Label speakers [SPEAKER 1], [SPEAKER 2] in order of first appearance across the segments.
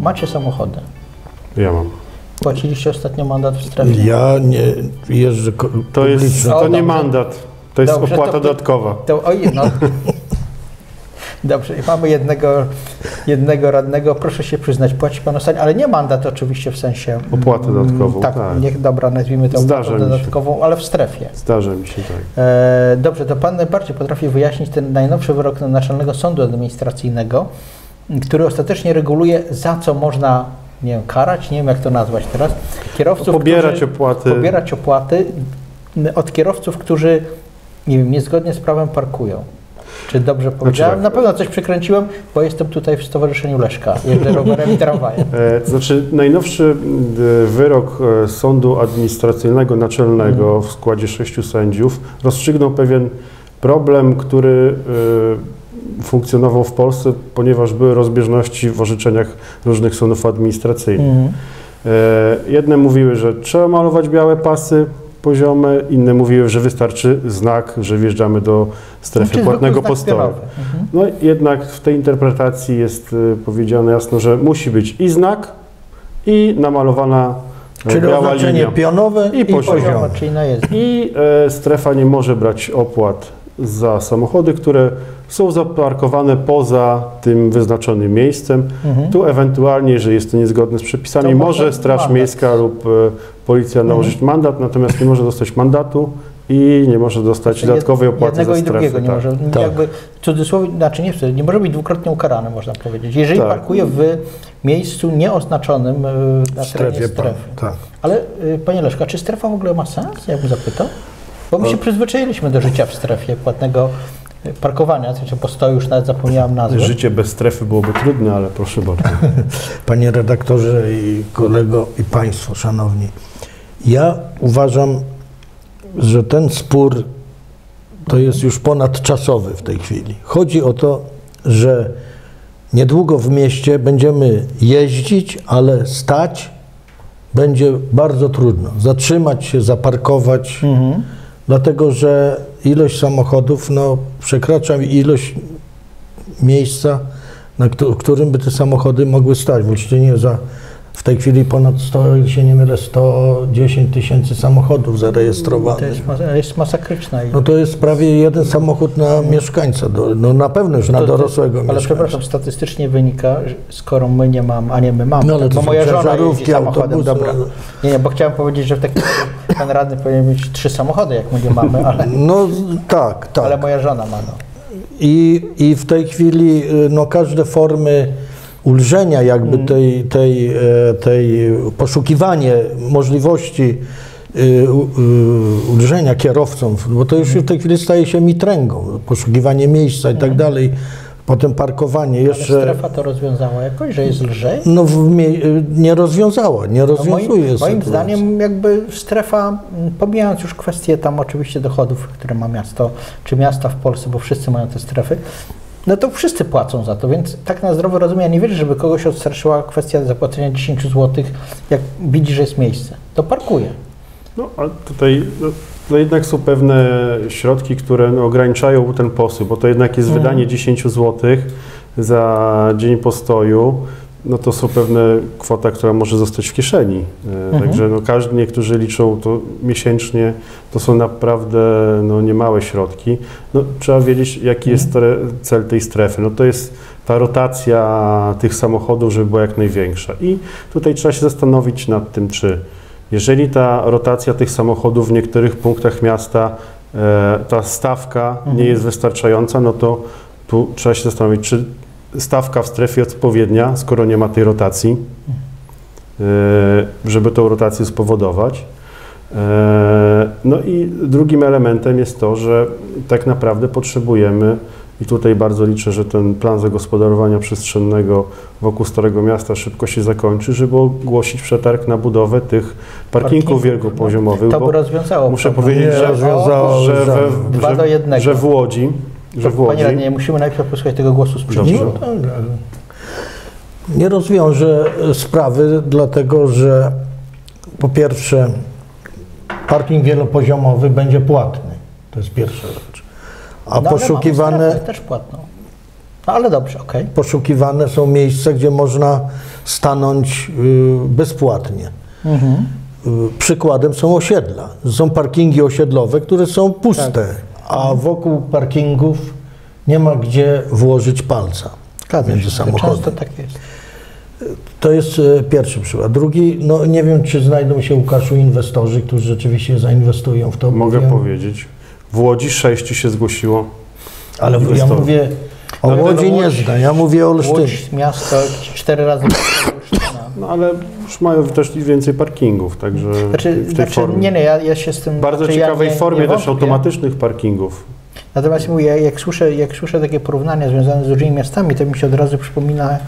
[SPEAKER 1] Macie samochody.
[SPEAKER 2] Ja mam.
[SPEAKER 1] Płaciliście ostatnio mandat w strefie?
[SPEAKER 3] Ja nie jeżdżę
[SPEAKER 2] To jest,
[SPEAKER 3] publicznie.
[SPEAKER 2] to nie mandat, to jest
[SPEAKER 1] Dobrze,
[SPEAKER 2] opłata
[SPEAKER 1] to-
[SPEAKER 2] dodatkowa.
[SPEAKER 1] To oj, no. Dobrze, i mamy jednego, jednego radnego. Proszę się przyznać, płaci pan ostatnio, ale nie mandat oczywiście w sensie.
[SPEAKER 2] Opłatę
[SPEAKER 1] mm,
[SPEAKER 2] dodatkową,
[SPEAKER 1] Tak,
[SPEAKER 2] tak.
[SPEAKER 1] niech dobra, nazwijmy to
[SPEAKER 2] Zdarza się.
[SPEAKER 1] dodatkową, ale w strefie.
[SPEAKER 2] Zdarza mi się tak.
[SPEAKER 1] E, dobrze, to pan najbardziej potrafi wyjaśnić ten najnowszy wyrok Naczelnego Sądu Administracyjnego, który ostatecznie reguluje, za co można, nie wiem, karać, nie wiem jak to nazwać teraz, kierowców,
[SPEAKER 2] Pobierać
[SPEAKER 1] którzy,
[SPEAKER 2] opłaty.
[SPEAKER 1] pobierać opłaty od kierowców, którzy nie wiem, niezgodnie z prawem parkują. Czy dobrze powiedziałem?
[SPEAKER 2] tak.
[SPEAKER 1] Na pewno coś przekręciłem, bo jestem tutaj w Stowarzyszeniu Leszka. Jeżdżę rowerem i tramwajem.
[SPEAKER 2] E, To znaczy, najnowszy wyrok e, Sądu Administracyjnego Naczelnego w składzie sześciu sędziów rozstrzygnął pewien problem, który e, funkcjonował w Polsce, ponieważ były rozbieżności w orzeczeniach różnych sądów administracyjnych. E, Jedne mówiły, że trzeba malować białe pasy poziome, inne mówiły, że wystarczy znak, że wjeżdżamy do strefy
[SPEAKER 1] Czyli
[SPEAKER 2] płatnego postoju.
[SPEAKER 1] Mhm.
[SPEAKER 2] No jednak w tej interpretacji jest y, powiedziane jasno, że musi być i znak, i namalowana e,
[SPEAKER 3] Czyli
[SPEAKER 2] biała
[SPEAKER 3] oznaczenie
[SPEAKER 2] linia.
[SPEAKER 3] pionowe
[SPEAKER 2] I
[SPEAKER 3] i.
[SPEAKER 1] Czyli na jezdni.
[SPEAKER 2] I e, strefa nie może brać opłat za samochody, które są zaparkowane poza tym wyznaczonym miejscem.
[SPEAKER 1] Mhm.
[SPEAKER 2] Tu ewentualnie, jeżeli jest to niezgodne z przepisami,
[SPEAKER 1] To
[SPEAKER 2] może Straż. Miejska lub e, Policja nałożyć mandat, natomiast nie może dostać mandatu i nie może dostać dodatkowej opłaty
[SPEAKER 1] Jednego
[SPEAKER 2] za
[SPEAKER 1] i
[SPEAKER 2] strefę.
[SPEAKER 1] drugiego nie
[SPEAKER 2] tak.
[SPEAKER 1] może.
[SPEAKER 3] Tak.
[SPEAKER 1] Jakby cudzysłowie, znaczy nie wtedy, nie może być dwukrotnie ukarany, można powiedzieć. Jeżeli
[SPEAKER 2] Tak.
[SPEAKER 1] parkuje w miejscu nieoznaczonym e, na
[SPEAKER 3] strefie pan.
[SPEAKER 1] strefy.
[SPEAKER 3] Tak.
[SPEAKER 1] Ale e, panie Leszka, czy strefa w ogóle ma sens? Ja bym zapytał. Bo my się przyzwyczailiśmy do życia w strefie płatnego parkowania, znaczy postoju już nawet zapomniałam nazwy.
[SPEAKER 2] Życie bez strefy byłoby trudne, ale proszę bardzo.
[SPEAKER 3] Panie redaktorze i kolego i Państwo szanowni, ja uważam, że ten spór to jest już ponadczasowy w tej chwili. Chodzi o to, że niedługo w mieście będziemy jeździć, ale stać będzie bardzo trudno. Zatrzymać się, zaparkować,
[SPEAKER 1] Mhm.
[SPEAKER 3] dlatego że ilość samochodów no, przekracza ilość miejsca, na którym by te samochody mogły stać. W Olsztynie za w tej chwili ponad 100, jeśli się nie mylę, 110 tysięcy samochodów
[SPEAKER 1] To
[SPEAKER 3] zarejestrowanych.
[SPEAKER 1] jest, mas- jest masakryczna.
[SPEAKER 3] No to jest prawie jeden samochód na mieszkańca, do, no na pewno już na
[SPEAKER 1] To- to-
[SPEAKER 3] dorosłego
[SPEAKER 1] Ale
[SPEAKER 3] mieszkańca.
[SPEAKER 1] przepraszam, statystycznie wynika, że skoro my nie mamy, a nie my mamy,
[SPEAKER 3] No, ale to
[SPEAKER 1] moja żona jeździ samochodem,
[SPEAKER 3] autobusy,
[SPEAKER 1] dobra.
[SPEAKER 3] no.
[SPEAKER 1] Nie, nie, bo chciałem powiedzieć, że w takim pan radny powinien mieć trzy samochody, jak my nie mamy, ale,
[SPEAKER 3] No tak, tak.
[SPEAKER 1] ale moja żona ma. No.
[SPEAKER 3] I, I w tej chwili y, no, każde formy ulżenia jakby
[SPEAKER 1] Mm.
[SPEAKER 3] tej, tej, e, tej poszukiwanie możliwości u- y, ulżenia kierowcom, bo to już
[SPEAKER 1] Mm.
[SPEAKER 3] w tej chwili staje się mitręgą, poszukiwanie miejsca i tak dalej, potem parkowanie
[SPEAKER 1] Ale
[SPEAKER 3] jeszcze,
[SPEAKER 1] strefa to rozwiązała jakoś, że jest lżej?
[SPEAKER 3] no nie rozwiązała, nie
[SPEAKER 1] No
[SPEAKER 3] rozwiązuje
[SPEAKER 1] moim, moim
[SPEAKER 3] sytuacji.
[SPEAKER 1] zdaniem jakby strefa, pomijając już kwestie tam oczywiście dochodów, które ma miasto, czy miasta w Polsce, bo wszyscy mają te strefy, no to wszyscy płacą za to, więc tak na zdrowy rozum ja nie wierzę, żeby kogoś odstraszyła kwestia zapłacenia 10 zł, jak widzi, że jest miejsce. To parkuje.
[SPEAKER 2] No, a tutaj no, no jednak są pewne środki, które no, ograniczają ten posył, bo to jednak jest
[SPEAKER 1] Mhm.
[SPEAKER 2] wydanie 10 zł za dzień postoju. No to są pewne kwota, która może zostać w kieszeni. E,
[SPEAKER 1] Mhm.
[SPEAKER 2] Także no, każdy, niektórzy liczą to miesięcznie, to są naprawdę no, niemałe środki. No, trzeba wiedzieć, jaki jest tre- cel tej strefy. No to jest ta rotacja tych samochodów, żeby była jak największa. I tutaj trzeba się zastanowić nad tym, czy jeżeli ta rotacja tych samochodów w niektórych punktach miasta, e, ta stawka nie jest wystarczająca, no to tu trzeba się zastanowić, czy stawka w strefie odpowiednia, skoro nie ma tej rotacji, e, żeby tą rotację spowodować. E, No i drugim elementem jest to, że tak naprawdę potrzebujemy i tutaj bardzo liczę, że ten plan zagospodarowania przestrzennego wokół Starego Miasta szybko się zakończy, żeby ogłosić przetarg na budowę tych parkingów wielkopoziomowych.
[SPEAKER 1] To by rozwiązało
[SPEAKER 2] muszę
[SPEAKER 1] problem.
[SPEAKER 2] powiedzieć, że,
[SPEAKER 3] rozwiązało
[SPEAKER 2] że, we, że, że w Łodzi, że w
[SPEAKER 1] Panie radny, nie musimy najpierw posłuchać tego głosu sprzeciwu.
[SPEAKER 3] No, tak, nie rozwiąże sprawy, dlatego że po pierwsze parking wielopoziomowy będzie płatny. To jest pierwsza rzecz. A
[SPEAKER 1] No,
[SPEAKER 3] poszukiwane,
[SPEAKER 1] też płatną. No ale dobrze, okej.
[SPEAKER 3] Poszukiwane są miejsca, gdzie można stanąć y, bezpłatnie.
[SPEAKER 1] Mhm.
[SPEAKER 3] Y, Przykładem są osiedla. Są parkingi osiedlowe, które są puste,
[SPEAKER 1] Tak.
[SPEAKER 3] A wokół parkingów nie ma gdzie włożyć palca
[SPEAKER 1] Zgadza
[SPEAKER 3] między samochodem.
[SPEAKER 1] Często tak jest.
[SPEAKER 3] To jest e, pierwszy przykład. Drugi, no nie wiem, czy znajdą się Łukaszu inwestorzy, którzy rzeczywiście zainwestują w to.
[SPEAKER 2] Mogę
[SPEAKER 3] Wiem,
[SPEAKER 2] powiedzieć. W Łodzi sześciu się zgłosiło.
[SPEAKER 3] Ale ja
[SPEAKER 2] inwestorów.
[SPEAKER 3] mówię o
[SPEAKER 2] No,
[SPEAKER 3] Łodzi
[SPEAKER 2] no,
[SPEAKER 3] nie
[SPEAKER 2] Łódź-
[SPEAKER 3] zna, ja mówię o Olsztynie.
[SPEAKER 1] Łódź, miasto, cztery razy.
[SPEAKER 2] No ale już mają też więcej parkingów, także
[SPEAKER 1] Znaczy,
[SPEAKER 2] w tej
[SPEAKER 1] znaczy
[SPEAKER 2] formie.
[SPEAKER 1] nie, nie, ja, ja się z tym...
[SPEAKER 2] Bardzo ciekawej
[SPEAKER 1] ja nie,
[SPEAKER 2] formie
[SPEAKER 1] nie
[SPEAKER 2] też automatycznych parkingów.
[SPEAKER 1] Natomiast mówię, ja jak słyszę, jak słyszę takie porównania związane z dużymi miastami, to mi się od razu przypomina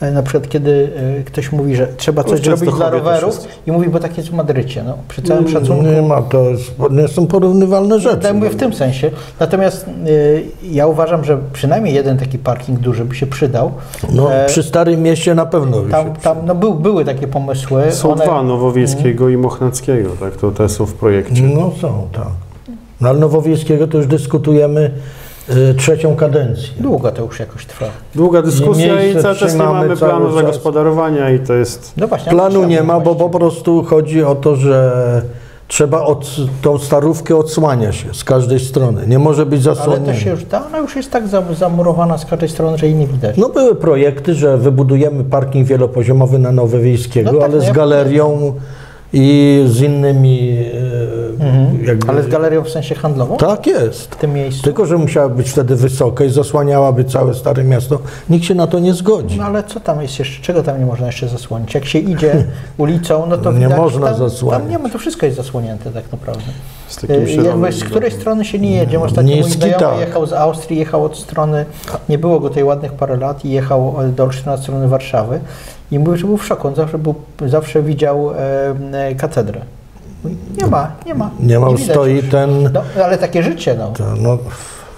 [SPEAKER 1] e, na przykład, kiedy e, ktoś mówi, że trzeba coś zrobić dla rowerów i mówi, bo tak jest w Madrycie. No, przy całym
[SPEAKER 2] Mm,
[SPEAKER 1] szacunku.
[SPEAKER 3] Nie ma, to jest, nie są porównywalne rzeczy.
[SPEAKER 1] Ja mówię w tym sensie. Natomiast y, ja uważam, że przynajmniej jeden taki parking duży by się przydał.
[SPEAKER 3] No,
[SPEAKER 1] E,
[SPEAKER 3] przy Starym Mieście na pewno by
[SPEAKER 1] Tam,
[SPEAKER 3] się
[SPEAKER 1] tam no, był, były takie pomysły.
[SPEAKER 2] Są
[SPEAKER 1] One-
[SPEAKER 2] dwa, Nowowiejskiego i Mochnackiego, tak? To te są w projekcie.
[SPEAKER 3] No są, tak. No, ale Nowowiejskiego to już dyskutujemy y, trzecią kadencję.
[SPEAKER 1] Długo to już jakoś trwa.
[SPEAKER 2] Długa dyskusja
[SPEAKER 3] Miejsce
[SPEAKER 2] i cały czas nie mamy
[SPEAKER 3] cały
[SPEAKER 2] planu
[SPEAKER 3] czas.
[SPEAKER 2] zagospodarowania i to jest...
[SPEAKER 1] No właśnie.
[SPEAKER 3] Planu nie ma, bo po prostu chodzi o to, że trzeba od, tą starówkę odsłania się z każdej strony. Nie może być
[SPEAKER 1] Ale to
[SPEAKER 3] zasłonięta.
[SPEAKER 1] się już da, ona już jest tak zam- zamurowana z każdej strony, że jej nie widać.
[SPEAKER 3] No były projekty, że wybudujemy parking wielopoziomowy na Nowowiejskiego,
[SPEAKER 1] No tak,
[SPEAKER 3] ale
[SPEAKER 1] no
[SPEAKER 3] z
[SPEAKER 1] ja
[SPEAKER 3] galerią i z innymi e,
[SPEAKER 1] Mhm.
[SPEAKER 3] jakby...
[SPEAKER 1] Ale z galerią w sensie handlową?
[SPEAKER 3] Tak jest.
[SPEAKER 1] W tym miejscu?
[SPEAKER 3] Tylko, że musiała być wtedy wysoka i zasłaniałaby całe Stare Miasto. Nikt się na to nie zgodzi.
[SPEAKER 1] No ale co tam jest jeszcze, czego tam nie można jeszcze zasłonić? Jak się idzie ulicą, no to
[SPEAKER 3] Nie
[SPEAKER 1] widać,
[SPEAKER 3] można
[SPEAKER 1] tam,
[SPEAKER 3] zasłaniać.
[SPEAKER 1] Tam nie ma, to wszystko jest zasłonięte tak naprawdę.
[SPEAKER 2] Z takim
[SPEAKER 1] E, z której strony się nie jedzie. Ostatnio mój znajomy jechał z Austrii, jechał od strony, nie było go tutaj ładnych parę lat i jechał do od strony Warszawy i mówił, że był w szoku. On zawsze, był, zawsze widział e, katedrę. Nie ma, nie ma.
[SPEAKER 3] Nie ma,
[SPEAKER 1] widać
[SPEAKER 3] stoi
[SPEAKER 1] już.
[SPEAKER 3] ten...
[SPEAKER 1] No, ale takie życie, no.
[SPEAKER 3] To, no,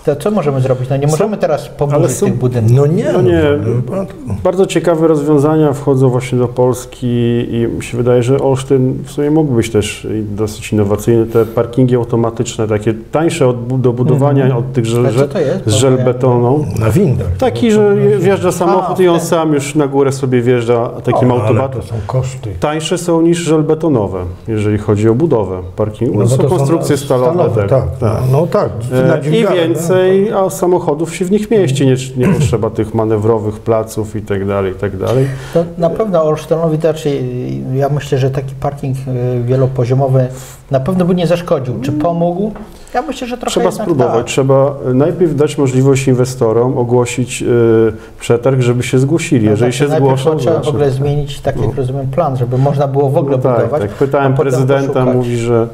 [SPEAKER 1] To co możemy zrobić? No nie możemy teraz poburzyć
[SPEAKER 2] są-
[SPEAKER 1] tych budynków.
[SPEAKER 3] no nie.
[SPEAKER 2] No nie,
[SPEAKER 3] no,
[SPEAKER 2] bardzo ciekawe rozwiązania wchodzą właśnie do Polski i mi się wydaje, że Olsztyn w sumie mógł być też dosyć innowacyjny. Te parkingi automatyczne, takie tańsze od, do budowania od tych żel, z żelbetoną.
[SPEAKER 3] na windach.
[SPEAKER 2] Taki, że wjeżdża samochód
[SPEAKER 1] A,
[SPEAKER 2] i on
[SPEAKER 1] ten.
[SPEAKER 2] sam już na górę sobie wjeżdża takim
[SPEAKER 3] O, ale
[SPEAKER 2] automatem.
[SPEAKER 3] to są koszty.
[SPEAKER 2] Tańsze są niż żelbetonowe, jeżeli chodzi o budowę parkingu.
[SPEAKER 3] No
[SPEAKER 2] No są
[SPEAKER 3] to
[SPEAKER 2] konstrukcje stalowe.
[SPEAKER 3] tak. No tak. na
[SPEAKER 2] E, I
[SPEAKER 3] dźwigniach,
[SPEAKER 2] więcej a samochodów się w nich mieści, nie, nie potrzeba tych manewrowych placów i tak dalej, i tak dalej.
[SPEAKER 1] To na pewno Olsztynowi raczej, ja myślę, że taki parking y, wielopoziomowy na pewno by nie zaszkodził. Czy pomógł? Ja myślę, że trochę
[SPEAKER 2] Trzeba spróbować,
[SPEAKER 1] Tak.
[SPEAKER 2] trzeba e, najpierw dać możliwość inwestorom ogłosić e, przetarg, żeby się zgłosili.
[SPEAKER 1] No
[SPEAKER 2] Jeżeli
[SPEAKER 1] tak,
[SPEAKER 2] się zgłoszą,
[SPEAKER 1] trzeba w ogóle zmienić, tak jak
[SPEAKER 2] No.
[SPEAKER 1] rozumiem, plan, żeby można było w ogóle
[SPEAKER 2] no tak,
[SPEAKER 1] budować.
[SPEAKER 2] tak. Pytałem prezydenta, mówi, że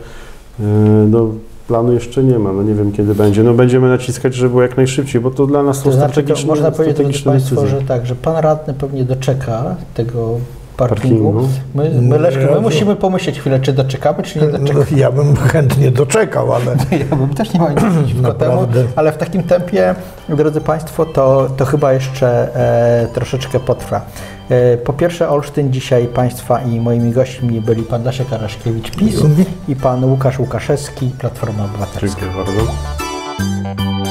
[SPEAKER 2] e, no, planu jeszcze nie ma, no nie wiem kiedy będzie. No będziemy naciskać, żeby było jak najszybciej, bo to dla nas są
[SPEAKER 1] To znaczy, to
[SPEAKER 2] strategiczne,
[SPEAKER 1] można powiedzieć,
[SPEAKER 2] strategiczne
[SPEAKER 1] Państwo, że tak, że Pan Radny pewnie doczeka tego parkingu.
[SPEAKER 2] Parkingu.
[SPEAKER 1] My, my, Leszku, my musimy pomyśleć chwilę, czy doczekamy, czy nie doczekamy.
[SPEAKER 3] No, ja bym chętnie doczekał, ale
[SPEAKER 1] Ja bym też nie miał nic przeciwko temu, ale w takim tempie, drodzy Państwo, to, to chyba jeszcze e, troszeczkę potrwa. E, po pierwsze, Olsztyn dzisiaj Państwa i moimi gośćmi byli Pan Leszek Araszkiewicz, PiS i Pan Łukasz Łukaszewski, Platforma Obywatelska.
[SPEAKER 2] Dziękuję bardzo.